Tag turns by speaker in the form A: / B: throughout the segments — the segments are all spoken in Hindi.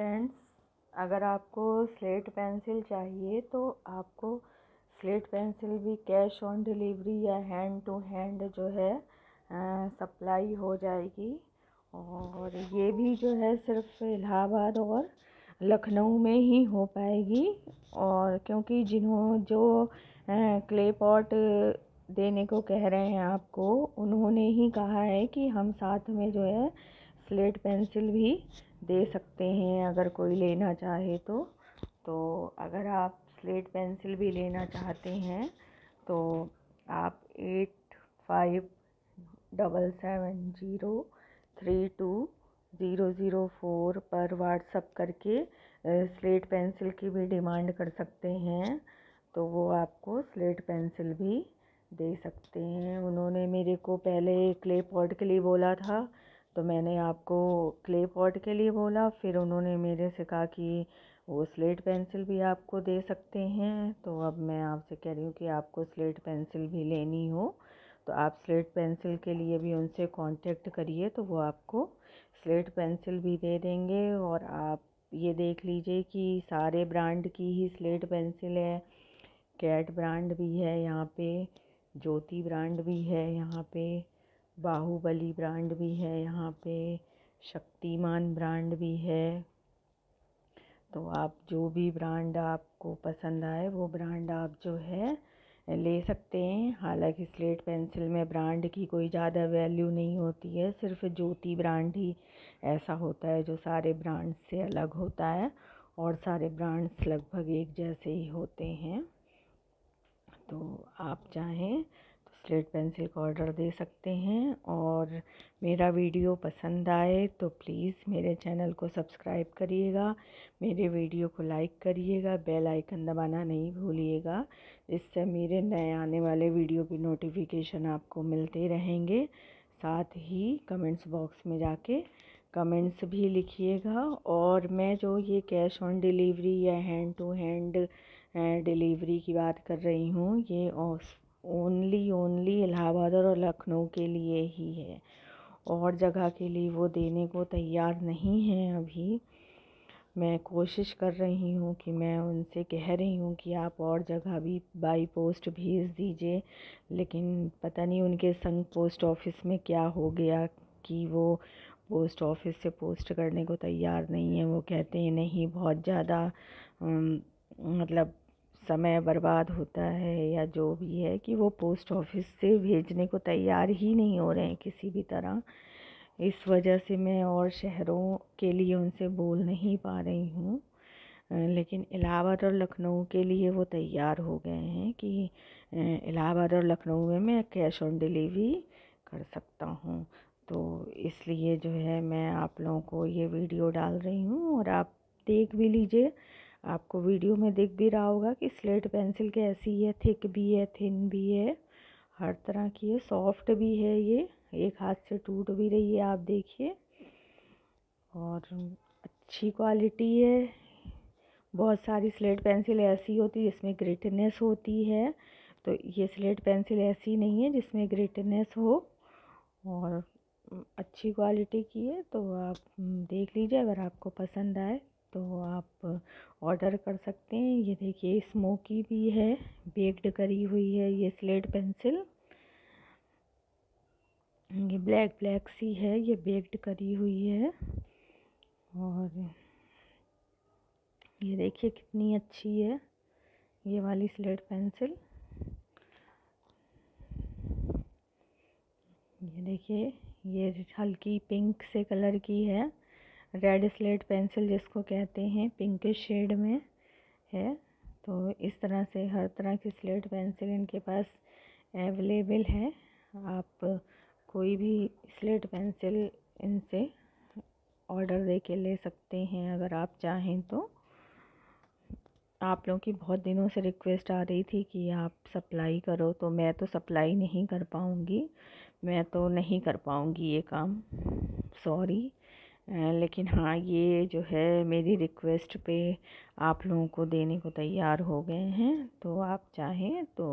A: फ्रेंड्स, अगर आपको स्लेट पेंसिल चाहिए तो आपको स्लेट पेंसिल भी कैश ऑन डिलीवरी या हैंड टू हैंड जो है सप्लाई हो जाएगी। और ये भी जो है सिर्फ़ इलाहाबाद और लखनऊ में ही हो पाएगी। और क्योंकि जिन्हों, जो क्ले पॉट देने को कह रहे हैं आपको, उन्होंने ही कहा है कि हम साथ में जो है स्लेट पेंसिल भी दे सकते हैं अगर कोई लेना चाहे तो। तो अगर आप स्लेट पेंसिल भी लेना चाहते हैं तो आप eight five double seven zero three two zero zero four पर व्हाट्सअप करके स्लेट पेंसिल की भी डिमांड कर सकते हैं। तो वो आपको स्लेट पेंसिल भी दे सकते हैं। उन्होंने मेरे को पहले क्ले पॉट के लिए बोला था तो मैंने आपको क्ले पॉट के लिए बोला, फिर उन्होंने मेरे से कहा कि वो स्लेट पेंसिल भी आपको दे सकते हैं। तो अब मैं आपसे कह रही हूँ कि आपको स्लेट पेंसिल भी लेनी हो तो आप स्लेट पेंसिल के लिए भी उनसे कांटेक्ट करिए तो वो आपको स्लेट पेंसिल भी दे देंगे। और आप ये देख लीजिए कि सारे ब्रांड की ही स्लेट पेंसिल है कैट ब्रांड भी है यहाँ पे, ज्योति ब्रांड भी है यहाँ पे। बाहुबली ब्रांड भी है यहाँ पे, शक्तिमान ब्रांड भी है। तो आप जो भी ब्रांड आपको पसंद आए, वो ब्रांड आप जो है, ले सकते हैं। हालाँकि स्लेट पेंसिल में ब्रांड की कोई ज़्यादा वैल्यू नहीं होती है, सिर्फ़ ज्योति ब्रांड ही ऐसा होता है जो सारे ब्रांड से अलग होता है और सारे ब्रांड्स लगभग एक जैसे ही होते हैं। तो आप चाहें स्लेट पेंसिल का ऑर्डर दे सकते हैं और मेरा वीडियो पसंद आए तो प्लीज़ मेरे चैनल को सब्सक्राइब करिएगा, मेरे वीडियो को लाइक करिएगा, बेल आइकन दबाना नहीं भूलिएगा, इससे मेरे नए आने वाले वीडियो की नोटिफिकेशन आपको मिलते रहेंगे। साथ ही कमेंट्स बॉक्स में जाके कमेंट्स भी लिखिएगा और मैं जो ये कैश ऑन डिलीवरी या हैंड टू हैंड डिलीवरी की बात कर रही हूँ, ये ओनली ओनली इलाहाबाद और लखनऊ के लिए ही है। और जगह के लिए वो देने को तैयार नहीं हैं अभी। मैं कोशिश कर रही हूँ कि मैं उनसे कह रही हूँ कि आप और जगह भी बाई पोस्ट भेज दीजिए, लेकिन पता नहीं उनके संग पोस्ट ऑफ़िस में क्या हो गया कि वो पोस्ट ऑफ़िस से पोस्ट करने को तैयार नहीं है। वो कहते हैं, नहीं, बहुत ज़्यादा मतलब समय बर्बाद होता है या जो भी है कि वो पोस्ट ऑफ़िस से भेजने को तैयार ही नहीं हो रहे हैं किसी भी तरह। इस वजह से मैं और शहरों के लिए उनसे बोल नहीं पा रही हूँ। लेकिन इलाहाबाद और लखनऊ के लिए वो तैयार हो गए हैं कि इलाहाबाद और लखनऊ में मैं कैश ऑन डिलीवरी कर सकता हूँ। तो इसलिए जो है मैं आप लोगों को ये वीडियो डाल रही हूँ और आप देख भी लीजिए। आपको वीडियो में दिख भी रहा होगा कि स्लेट पेंसिल कैसी है थिक भी है, थिन भी है, हर तरह की है, सॉफ्ट भी है ये, एक हाथ से टूट भी रही है, आप देखिए। और अच्छी क्वालिटी है, बहुत सारी स्लेट पेंसिल ऐसी होती है जिसमें ग्रिटनेस होती है तो ये स्लेट पेंसिल ऐसी नहीं है जिसमें ग्रिटनेस हो, और अच्छी क्वालिटी की है तो आप देख लीजिए अगर आपको पसंद आए। तो आप ऑर्डर कर सकते हैं। ये देखिए, स्मोकी भी है, बेक्ड करी हुई है ये स्लेट पेंसिल। ये ब्लैक ब्लैक सी है, ये बेक्ड करी हुई है। और ये देखिए कितनी अच्छी है, ये वाली स्लेट पेंसिल। ये देखिए, ये हल्की पिंक से कलर की है। रेड स्लेट पेंसिल जिसको कहते हैं पिंक शेड में है। तो इस तरह से हर तरह की स्लेट पेंसिल इनके पास अवेलेबल है। आप कोई भी स्लेट पेंसिल इनसे ऑर्डर दे के ले सकते हैं अगर आप चाहें तो। आप लोगों की बहुत दिनों से रिक्वेस्ट आ रही थी कि आप सप्लाई करो तो मैं तो सप्लाई नहीं कर पाऊँगी। मैं तो नहीं कर पाऊँगी ये काम। सॉरी। लेकिन हाँ ये जो है मेरी रिक्वेस्ट पे आप लोगों को देने को तैयार हो गए हैं। तो आप चाहें तो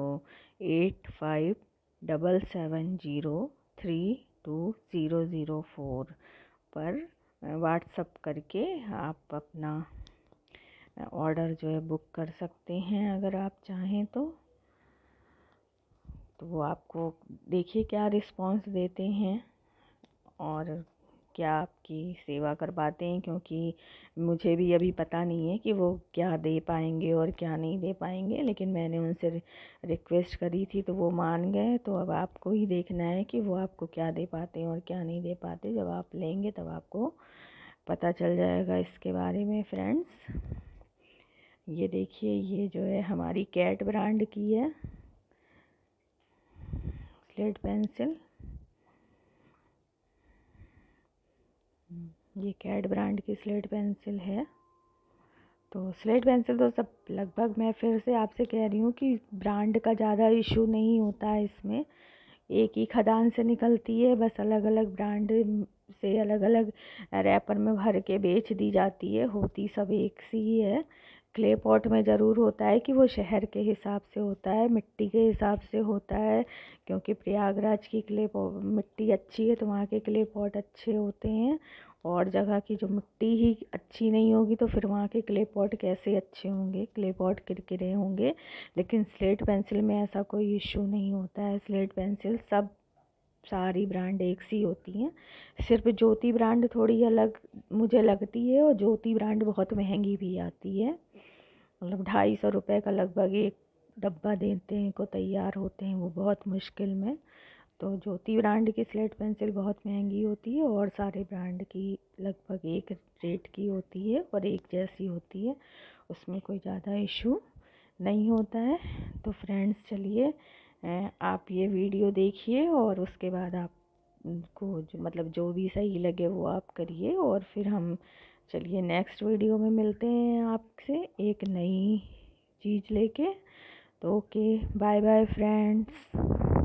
A: eight five double seven zero three two zero zero four पर व्हाट्सअप करके आप अपना ऑर्डर जो है बुक कर सकते हैं अगर आप चाहें तो। तो वो आपको देखिए क्या रिस्पांस देते हैं और क्या आपकी सेवा कर पाते हैं? क्योंकि मुझे भी अभी पता नहीं है कि वो क्या दे पाएँगे और क्या नहीं दे पाएँगे, लेकिन मैंने उनसे रिक्वेस्ट करी थी तो वो मान गए। तो अब आपको ही देखना है कि वो आपको क्या दे पाते हैं और क्या नहीं दे पाते। जब आप लेंगे तब आपको पता चल जाएगा इसके बारे में, फ्रेंड्स। ये देखिए, ये जो है हमारी कैट ब्रांड की है। Slate pencil. ये कैड ब्रांड की स्लेट पेंसिल है। तो स्लेट पेंसिल तो सब लगभग मैं फिर से आपसे कह रही हूँ कि ब्रांड का ज़्यादा इशू नहीं होता है इसमें। एक ही खदान से निकलती है, बस अलग अलग ब्रांड से अलग अलग रैपर में भर के बेच दी जाती है। होती सब एक सी ही है। क्ले पॉट में ज़रूर होता है कि वो शहर के हिसाब से होता है, मिट्टी के हिसाब से होता है, क्योंकि प्रयागराज की क्ले मिट्टी अच्छी है तो वहाँ के क्ले पॉट अच्छे होते हैं और जगह की जो मिट्टी ही अच्छी नहीं होगी तो फिर वहाँ के क्ले पॉट कैसे अच्छे होंगे? क्ले पॉट किरकिरे होंगे, लेकिन स्लेट पेंसिल में ऐसा कोई इशू नहीं होता है। स्लेट पेंसिल सब सारी ब्रांड एक सी होती हैं। सिर्फ़ ज्योति ब्रांड थोड़ी अलग मुझे लगती है और ज्योति ब्रांड बहुत महँगी भी आती है। मतलब ढाई सौ रुपये का लगभग एक डब्बा देते हैं, को तैयार होते हैं, वो बहुत मुश्किल में। तो ज्योति ब्रांड की स्लेट पेंसिल बहुत महँगी होती है और सारे ब्रांड की लगभग एक रेट की होती है और एक जैसी होती है। उसमें कोई ज़्यादा इशू नहीं होता है। तो फ्रेंड्स, चलिए आप ये वीडियो देखिए और उसके बाद आप को जो मतलब जो भी सही लगे वो आप करिए और फिर हम चलिए नेक्स्ट वीडियो में मिलते हैं आपसे एक नई चीज़ लेके। तो ओके बाय बाय फ्रेंड्स